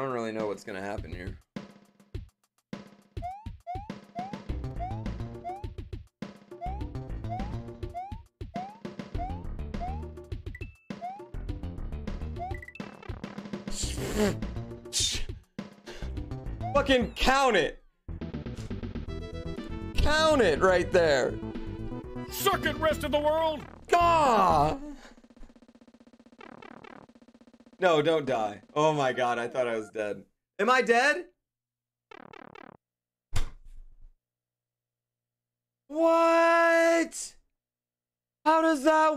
I don't really know what's gonna happen here. Fucking count it. Count it right there. Suck it, rest of the world! Gah! No, don't die. Oh my god, I thought I was dead. Am I dead? What? How does that